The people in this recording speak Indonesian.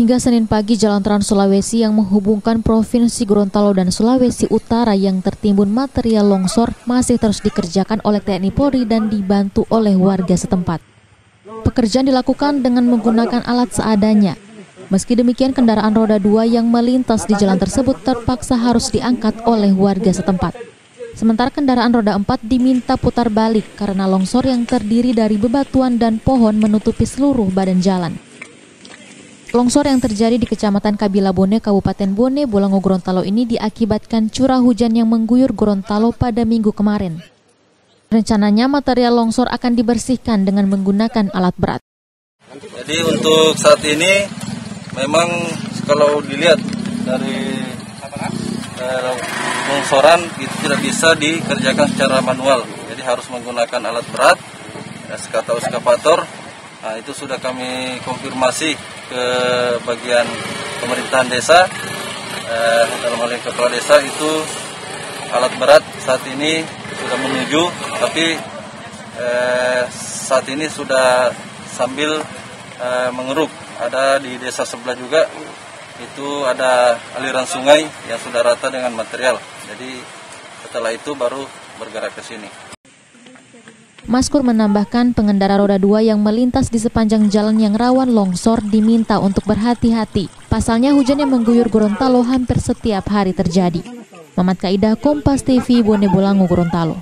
Hingga Senin pagi, Jalan Trans Sulawesi yang menghubungkan Provinsi Gorontalo dan Sulawesi Utara yang tertimbun material longsor masih terus dikerjakan oleh TNI Polri dan dibantu oleh warga setempat. Pekerjaan dilakukan dengan menggunakan alat seadanya. Meski demikian, kendaraan roda dua yang melintas di jalan tersebut terpaksa harus diangkat oleh warga setempat. Sementara kendaraan roda empat diminta putar balik karena longsor yang terdiri dari bebatuan dan pohon menutupi seluruh badan jalan. Longsor yang terjadi di Kecamatan Kabila Bone, Kabupaten Bone, Bolango Gorontalo ini diakibatkan curah hujan yang mengguyur Gorontalo pada minggu kemarin. Rencananya material longsor akan dibersihkan dengan menggunakan alat berat. Jadi untuk saat ini memang kalau dilihat dari eh, longsoran itu tidak bisa dikerjakan secara manual. Jadi harus menggunakan alat berat, eskavator, eskavator. Nah, itu sudah kami konfirmasi ke bagian pemerintahan desa. Eh, dalam hal ini kepala desa itu alat berat saat ini sudah menuju tapi eh, saat ini sudah sambil eh, mengeruk. Ada di desa sebelah juga itu ada aliran sungai yang sudah rata dengan material. Jadi setelah itu baru bergerak ke sini. Maskur menambahkan pengendara roda dua yang melintas di sepanjang jalan yang rawan longsor diminta untuk berhati-hati. Pasalnya hujan yang mengguyur Gorontalo hampir setiap hari terjadi. Mamat Kaidah Kompas TV Bone Bolango Gorontalo.